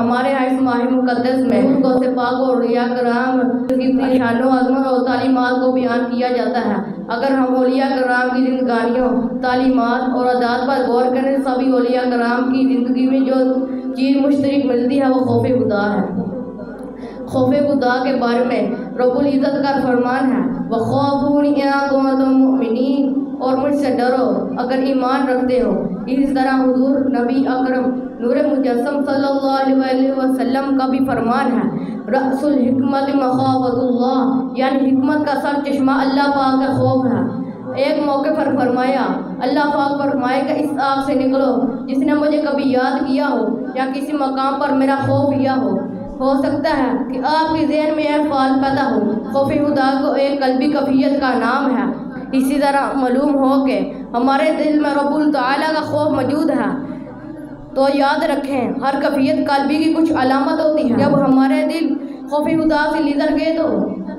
हमारे यहाँ इस माह मुकदस में गौ से पाक और रिया कराम की निशानों अजमत और तालीमत को बयान किया जाता है। अगर हम ओलिया कराम की जिंदगानियों, तालीमत और अदात पर गौर करें, सभी ओलिया कराम की ज़िंदगी में जो चीज़ मुश्तरक मिलती है, वो खौफ खुदा है। खौफ खुदा के बारे में रबुल इज़्ज़त का फरमान है वह खौफुमिन और मुझसे डरो। अगर ईमान रखते हो, इस तरह हुजूर नबी अकरम, नूर सल्लल्लाहु वसल्लम का भी फरमान है। रसूल हिकमत मखावतुल्लाह, यानी हिकमत का सर चश्मा अल्लाह पाक का खौफ है। एक मौके पर फरमाया, अल्लाह पाक फरमाएगा, इस आग से निकलो। जिसने मुझे कभी याद किया हो या किसी मकाम पर मेरा खौफ किया हो हो सकता है कि आपके जहन में यह ख्याल पैदा हो। खौफ खुदा को एक कल्बी कफियत का नाम है। इसी तरह मालूम हो कि हमारे दिल में रबुल ताला का खौफ मौजूद है। तो याद रखें, हर कफियत कल्बी की कुछ अलामत होती है। जब हमारे दिल खौफी खुदा से लिदर गए तो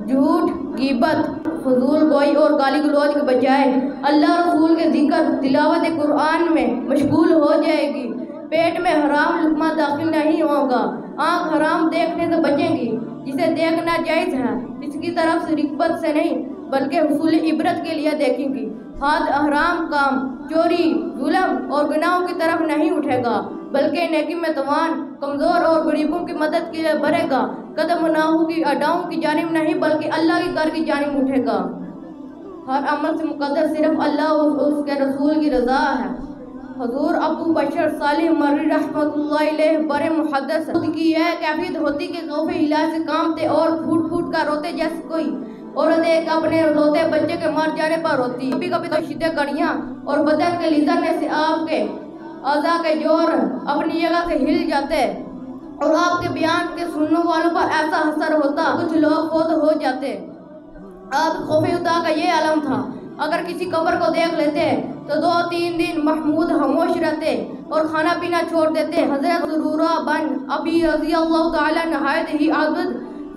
झूठ, गिबत, फजूल, गोई और गाली गलौज के बजाय अल्लाह रसूल के ज़िक्र, तिलावत कुरान में मशगूल हो जाएगी। पेट में हराम लुकमा दाखिल नहीं होगा। आँख हराम देखने से बचेंगी। जिसे देखना जायज़ है, इसकी तरफ़ से रिकबत से नहीं बल्कि हसूल इबरत के लिए देखेंगी। हाथ हराम काम, चोरी, जुलम और गुनाहों की तरफ़ नहीं उठेगा, बल्कि नेकी में तवान कमज़ोर और गरीबों की मदद के लिए बढ़ेगा कदम गुनाहों की अडाओं की जानब नहीं, बल्कि अल्लाह की घर की जानब उठेगा। हर अमल से मुकदर सिर्फ़ अल्लाह और उसके रसूल की रज़ा है। हजूर अबू बशर सालिह मर्री रहमतुल्लाह बड़े मुहदस की यह कैफियत होती कि खौफ इलाज से कामते और फूट फूट कर रोते जैसे कोई औरत एक अपने रोते बच्चे के मर जाने पर रोती। कभी कभी तो शीते कड़ियाँ और बदन के लिजरने से आपके अजा के ज़ोर अपनी जगह से हिल जाते और आपके बयान के सुनने वालों पर ऐसा असर होता। कुछ लोग खुद हो जाते। अब खौफ उदा का ये आलम था। अगर किसी कब्र को देख लेते तो दो तीन दिन महमूद खामोश रहते और खाना पीना छोड़ देते। हज़रत बन अभी रज़ी अल्लाह ताला नहायत ही आदत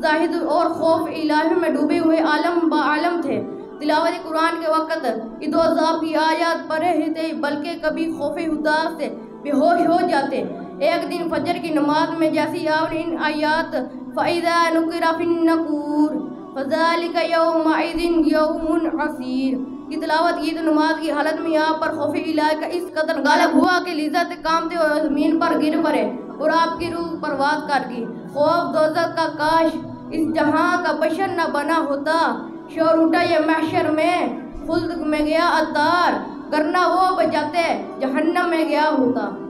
जाहिद और खौफ इलाही में डूबे हुए आलम आलम थे। तिलावत कुरान के वक़्त ईद की आयत पढ़े बल्कि कभी खौफ खुदा से बेहोश हो जाते। एक दिन फजर की नमाज़ में जैसी आपने इन आयात फ़ैज़ा नकूर फजालिक यौमिन यौमुन असीर। की तिलावत की तो नमाज़ की हालत में यहाँ पर खौफ इलाज का इस कदर गालब हुआ कि लिज्जत कामते और ज़मीन पर गिर पड़े और आपकी रूह परवाज कर गई खौफ दोजत का काश इस जहाँ का बशर न बना होता, शोर उठा ये महशर में। खुल्द में गया अतार, करना वो बजाते जहन्नम में गया होता।